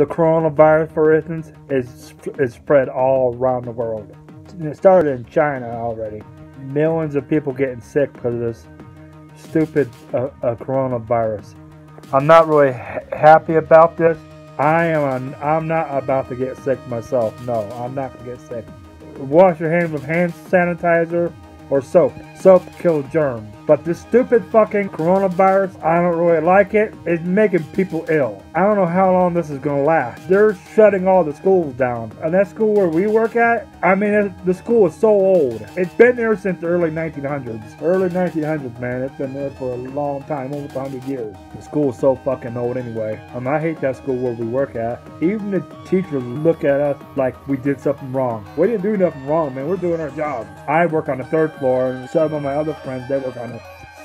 The coronavirus, for instance, is is spread all around the world. It started in China already. Millions of people getting sick because of this stupid uh, uh, coronavirus. I'm not really ha- happy about this. I am. I'm not about to get sick myself. No, I'm not gonna get sick. Wash your hands with hand sanitizer or soap. Soap kills germs. But this stupid fucking coronavirus, I don't really like it. It's making people ill. I don't know how long this is gonna last. They're shutting all the schools down. And that school where we work at, I mean, it, the school is so old. It's been there since the early 1900s. Early 1900s, man. It's been there for a long time, over 100 years. The school is so fucking old anyway. Mean, I hate that school where we work at. Even the teachers look at us like we did something wrong. We didn't do nothing wrong, man. We're doing our job. I work on the third floor, and some of my other friends, they work on the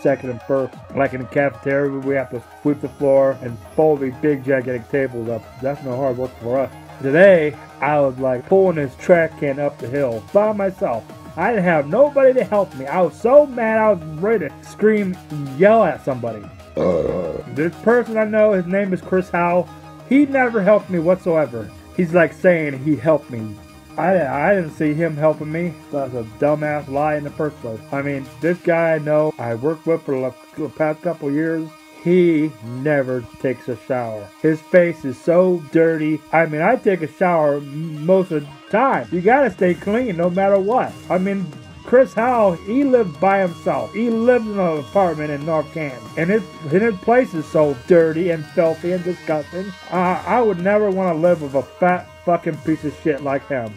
second and first. Like in the cafeteria, we have to sweep the floor and fold these big gigantic tables up. That's no hard work for us. Today, I was like pulling this trash can up the hill by myself. I didn't have nobody to help me. I was so mad I was ready to scream and yell at somebody. Uh. This person I know, his name is Chris Howe. He never helped me whatsoever. He's like saying he helped me. I, I didn't see him helping me. That's a dumbass lie in the first place. I mean, this guy I know, I worked with for the past couple years. He never takes a shower. His face is so dirty. I mean, I take a shower most of the time. You gotta stay clean no matter what. I mean, Chris Howell, he lives by himself. He lives in an apartment in North Canton. And his, and his place is so dirty and filthy and disgusting. Uh, I would never want to live with a fat fucking piece of shit like him.